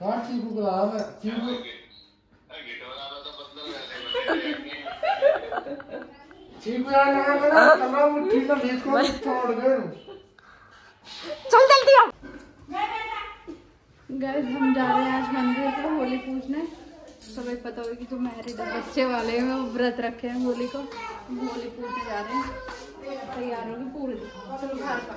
हाँ चीकू को लाया मैं चीकू चीकू यार लगा मेरा कमरा मुट्ठी में भेज को छोड़ गए चल जल्दी आओ। गैस हम जा रहे हैं आज मंदिर पर होली पूजने। सबको पता होगी जो मैरिड है बच्चे वाले हैं वो व्रत रखे हैं होली को। होली पूजने जा रहे हैं। तैयार होगी पूरे चलो घर पर।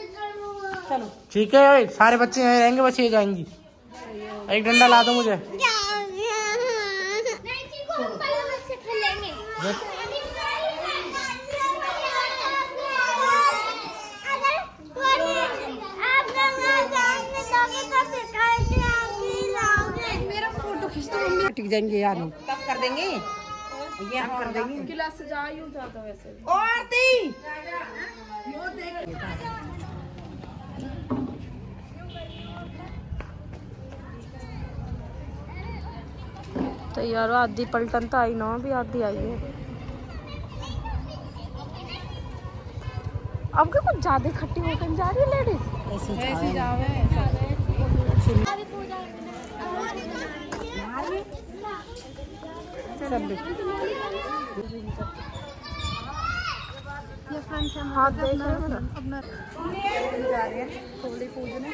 चलो। ठीक है सारे बच्चे यहाँ रहेंगे बस ये जाएँगी। एक डंडा ला दो मुझे। मेरा फ़ोटो खींच दो मम्मी टिक जाएँगे यार। कब कर देंगे। ये हम कर देंगे। गिलास से जा यूँ जाता वैसे। आरती तो यार आधी पलटन तो आई ना भी आधी आई है अब क्या कुछ ज़्यादा खट्टी होकर जा रही है लेडीज़ ऐसे जावे हाथ देख रहे हो अपना जा रहे हैं होली पूजने।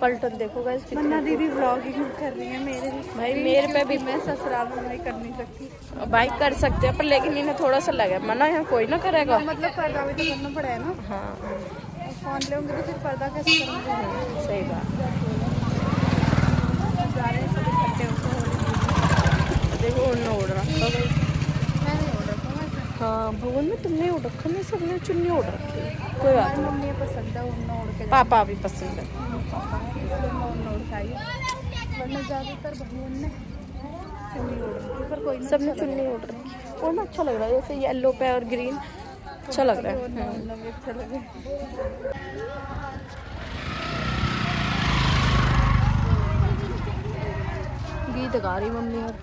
पलटन देखो गाइस मन्ना दीदी व्लॉगिंग कर रही है मेरे भाई मेरे पे भी मैं ससुराल में भाई कर नहीं सकती। भाई कर सकते हैं पर लेकिन इन्हें थोड़ा सा लगा। मना यहाँ कोई ना करेगा। मतलब पर्दा भी तो करना पड़ा है ना। हाँ। फ़ोन ले होंगे तो फिर पर्दा कैसे सही बात। हैं देखो उड़ भाई मैं नहीं हाँ तुमने उड़ रखा मैं सबने चुन्नी उड़ रखी। कोई बात नहीं। पापा भी पसंद है। इसलिए मैं उठाई वरना ज़्यादातर बहन ने चुन्नी उड़ रखी पर कोई ना सबने चुन्नी उड़ रखी और ना अच्छा लग रहा है जैसे येलो पे और ग्रीन अच्छा लग रहा है। हाँ। लगे अच्छा लगे गीत गा रही मम्मी और।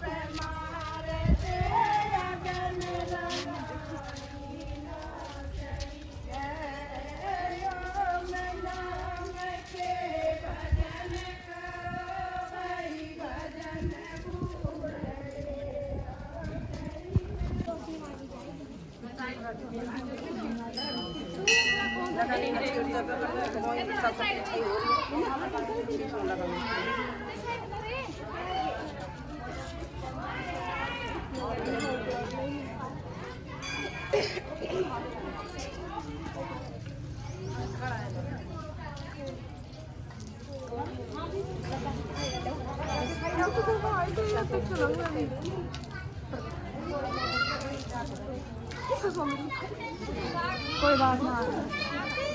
कोई बात ना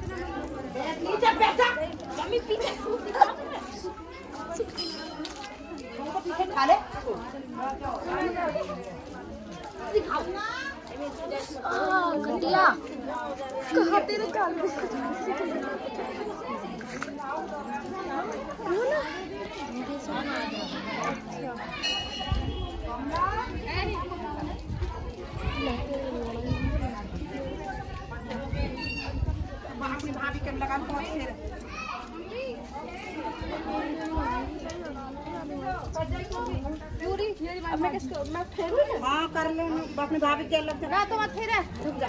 नीचे बैठा मम्मी पीछे सूट दिखा पीछे खा ले दिखाओ ना हाँ, गंडिया अपनी भाभी के लगा पूरी। मैं किसको मैं फेरूं ना हाँ कर ले। अपने भाभी के अलग ना तो मत फेरा रुक जा।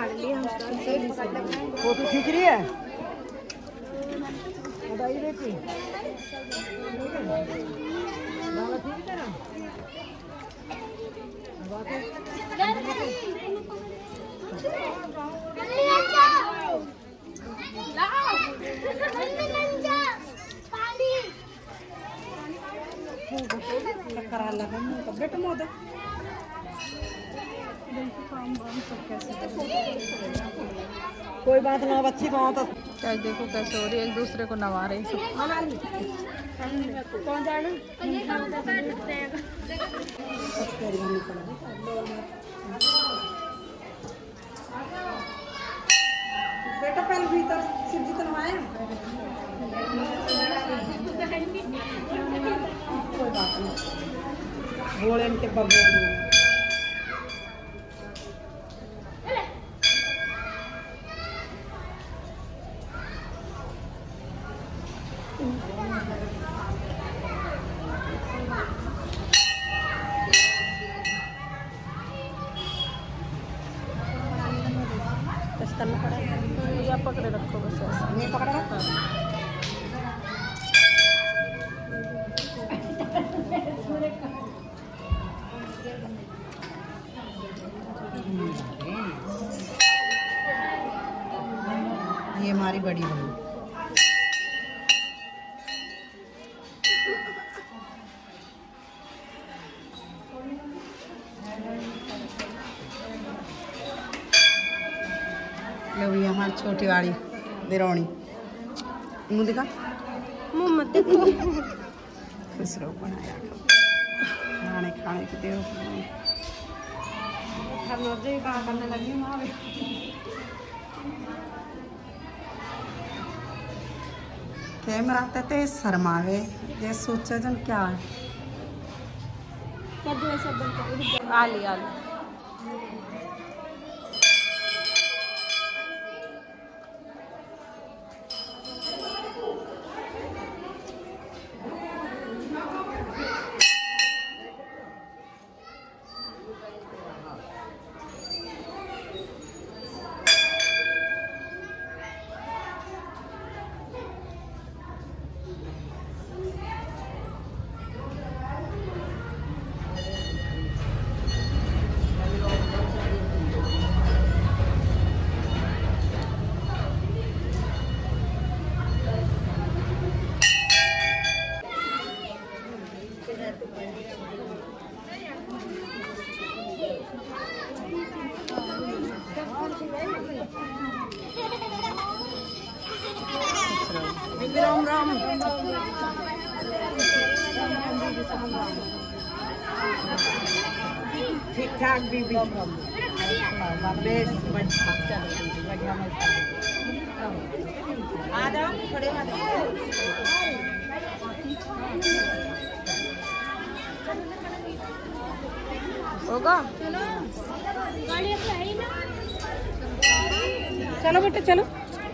मार फ़ोटो खींच रही है। बधाई बेटी। बाबा ठीक है ना चक्कर आ लगा मुँह का बेटा मोद कोई बात ना अच्छी है। क्या देखो कैसे हो रही है एक दूसरे को नवा रही सब। कौन बेटा पहले भीतर शिव जी बनवाए कोई बात नहीं बोले इनके बब्बू ये हमारी बड़ी बहन। लो ये हमारी छोटी वाली दिरौनी मुँह दिखा। मुँह मत देखो। खुश रहो बनाया खाने खाने की देव। करने लगी कैमरा ते ते शर्मावे ये सोचे जन क्या है। है आली आली। होगा चलो बेटा चलो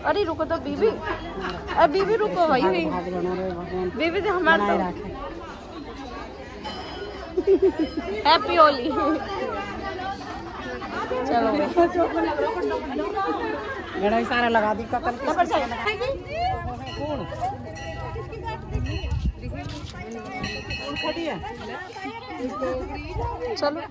अरे रुको तो बीबी अरे बीबी रुको भाई भगवान बीबी तो हमारे हैप्पी होली चलो गड़ा सारा लगा दी ककल के कौन कौन खड़ी है चलो।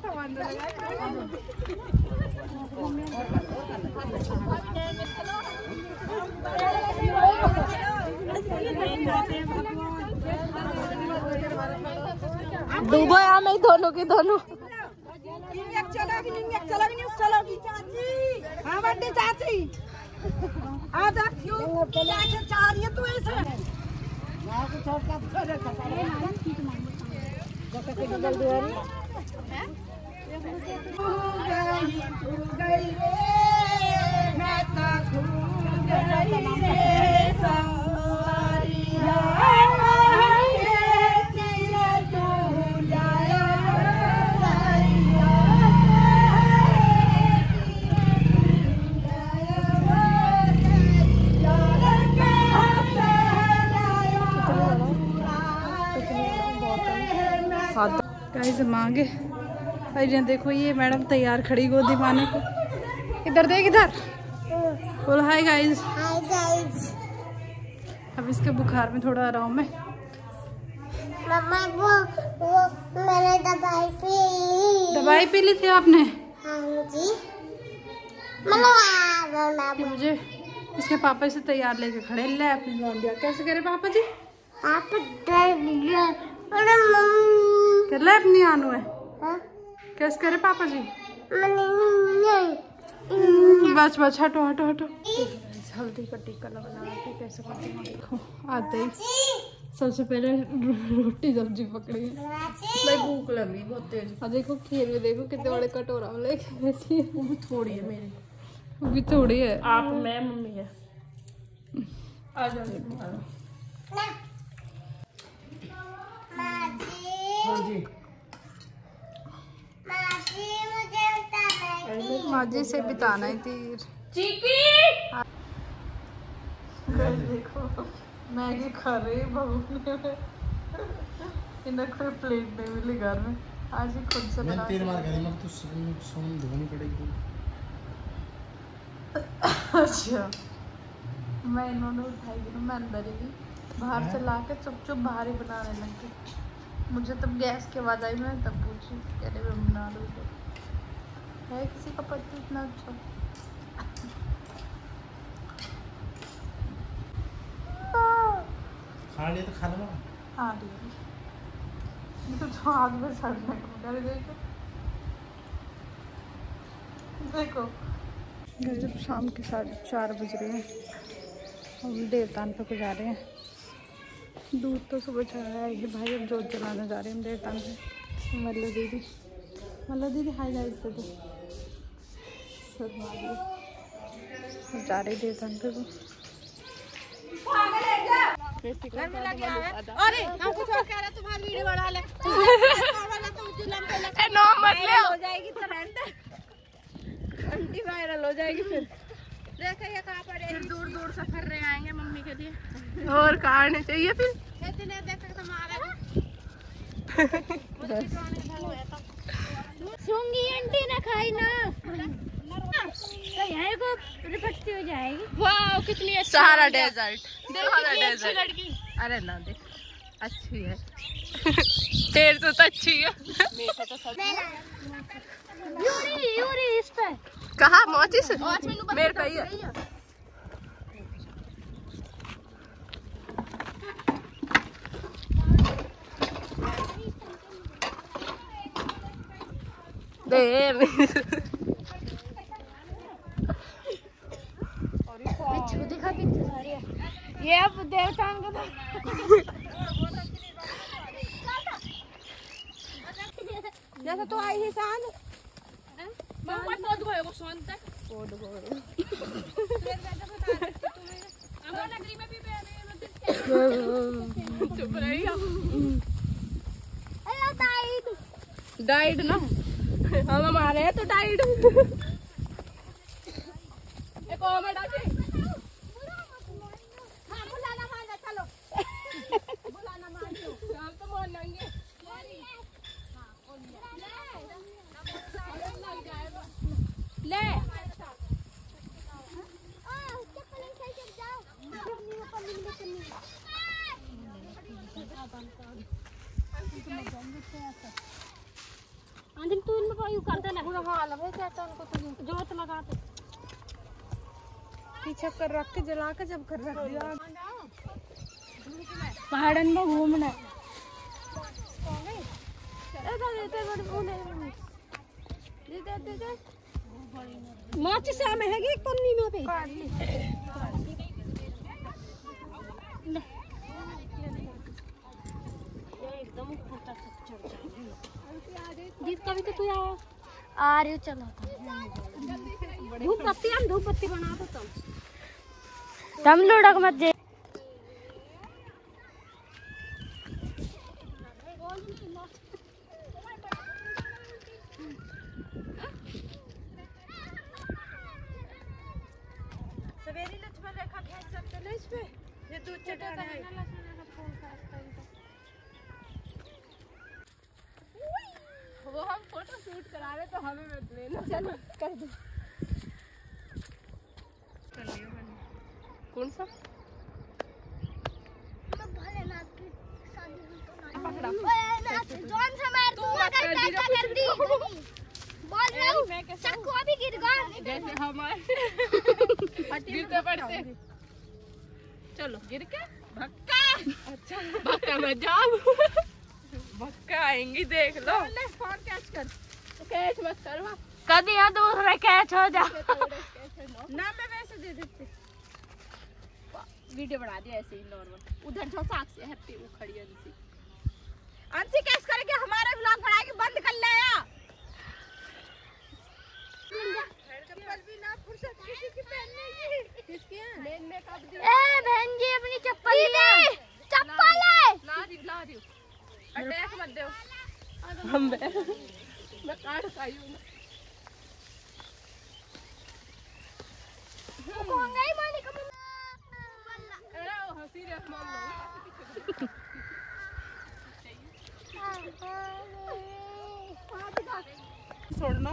डूबो यहाँ में दोनों के दोनों। हाँ बड्डी चाची। आ जा क्यों? कैसे चाह रही है तू ऐसे गाइस हम आगे और ये देखो ये मैडम तैयार खड़ी गोदी पाने को। इधर देख इधर। बोलो हाय गाइस अब इसके बुखार में थोड़ा आराम है। मम्मा वो वो मैंने दवाई पी ली। दवाई पी ली थी आपने? हाँ जी। मतलब मुझे इसके पापा से तैयार लेके खड़े ले अपनी लौंड दिया कैसे करे पापा जी? आप कर ले अपनी आनू है। हाँ? कैसे करे पापा जी? मम्मी बस बस हटो हटो हटो। हल्दी का टीका लगाना है कैसे करते आते ही। सबसे पहले रोटी सब्ज़ी पकड़ी है। भाई भूख लगी बहुत तेज। और देखो खीर में देखो कितने बड़े कटोरा में लेके बैठी है? वो भी थोड़ी है मेरी। वो भी थोड़ी है। आप मैं मम्मी है। आ जाओ आ जाओ माजी है माजी से बिताना है तीर। चीकी! देखो मैगी खा रही है बबू ने। इन्हें कोई प्लेट नहीं मिली घर में। आज ही खुद से मैं बना तीन बार करी तो सुन सुन धोनी पड़ेगी अच्छा। मैं इन्होंने उठाई अंदर ही बाहर से ला के चुप चुप बाहर ही बनाने लग गई मुझे तब गैस की आवाज़ आई मैंने तब पूछी कह रहे मैं बना लूँ तो। है किसी का पति इतना अच्छा? खा लिए तो खा लो। हाँ ठीक है तो जो हाथ में सड़ने को कर देखो। देखो जब शाम के साढ़े चार बज रहे हैं हम देवतान पे को जा रहे हैं। दूध तो सुबह चढ़ा है। भाई अब जोत जलाने जा रहे हैं हम देवतान पे मल्लो दीदी। मल्लो दीदी हाय गाइस दे जा रहे देवतान पे को अरे हम कुछ और कह रहे तुम्हारी वीडियो बना ले। नो मत ले हो जाएगी ट्रेंड आंटी वायरल हो जाएगी फिर। देखो ये कहाँ पर है? दूर दूर से फिर रहे आएँगे मम्मी के लिए। और कहा आने चाहिए फिर? इतने तुम्हारा सूँगी आंटी ना खाई ना। तो यहाँ को रिपटती हो जाएगी। वाह कितनी अच्छी सहारा डेजर्ट सहारा डेजर्ट लड़की। अरे ना देख अच्छी है। तेरे से तो अच्छी है। यूरी यूरी इस पे। कहा मोची से? मेरे पे ही है। दे ये अब देवताओं का जैसे तो आई ही शान। मम्मा पद गयो को सोनता पद गयो हमारा नगरी में भी चुप रही हेलो ताईद डाइड ना हम हमारे हैं तो डाइड एक और में हाँ बुलाना माना चलो बुलाना मान हम तो मान लेंगे ले। चप्पल से चल जाओ अपनी ऊपर नीले करनी इसको यूँ करते ना। पूरा हाल है कहता उनको तो जोत लगाते पीछे कर रख के जला के जब कर रख दिया। पहाड़न में घूमना। माच से में है एक पन्नी में पे जीत कभी तो तू आओ आ रही हो चलो। धूप बत्ती हम धूप बत्ती बना दो तुम तुम लुढ़क मत जे सवेरी लक्ष्मण रेखा खींच सकते ना इस पे ये दूध चटाना है वो हम फ़ोटो शूट करा रहे तो हमें मत लेना चलो कर दो। कौन सा? पकड़ा। जॉन से मार तू मगर कैसा कर दी बोल रही चाकू अभी गिर गया। जैसे हमारे गिरते पड़ते। चलो गिर के? भक्का! अच्छा। भक्का मत जाओ भक्का आएँगी देख लो। फ़ोन कैच कर। कैच मत कर वहाँ कभी यहाँ दूसरा कैच हो जा। ना मैं वैसे दे देते। वीडियो बना दिया ऐसे ही नॉर्मल उधर जो साक्षी हैप्पी वो खड़ी अंशी अंशी कैस करके हमारे ब्लॉग बनाएगी बंद कर ले चप्पल भी ना फुर्सत किसी की पहनने की किसकी है? लेन में कब दी? ए बहन जी अपनी चप्पल ले। चप्पल है ला। दी ला दी अटैक मत दो। हम मैं काट खाई हूँ। कौन गई मानी का अरे हँसी रे माम छोड़ना।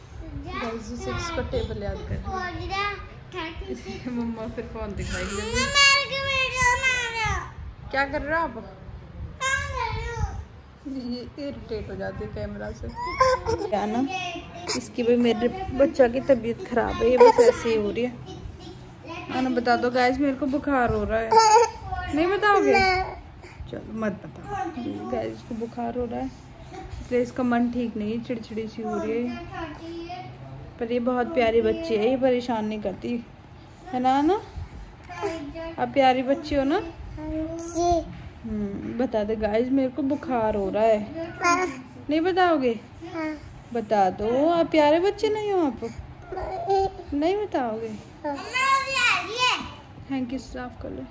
लेब लगे करे ए यू कौन सा सिक्स का टेबल याद कर मम्मा फिर फ़ोन दिखाएगी क्या कर रहे हो आप? ये इरिटेट हो जाती है कैमरा से। क्या ना? इसकी भी मेरे बच्चा की तबीयत खराब है ये बस ऐसे ही हो रही है। आना बता दो गैस मेरे को बुखार हो रहा है। नहीं बताओगे? चलो मत बताओ। गैस को बुखार हो रहा है। इसलिए इसका मन ठीक नहीं है चिड़चिड़ी सी हो रही है। पर ये बहुत प्यारी बच्ची है ये परेशान नहीं करती। है ना ना? आप प्यारी बच्ची हो ना? हम्म बता दे गाइस मेरे को बुखार हो रहा है। नहीं बताओगे? बता दो आप प्यारे बच्चे नहीं हो आप? नहीं बताओगे? थैंक यू साफ़ कर लो।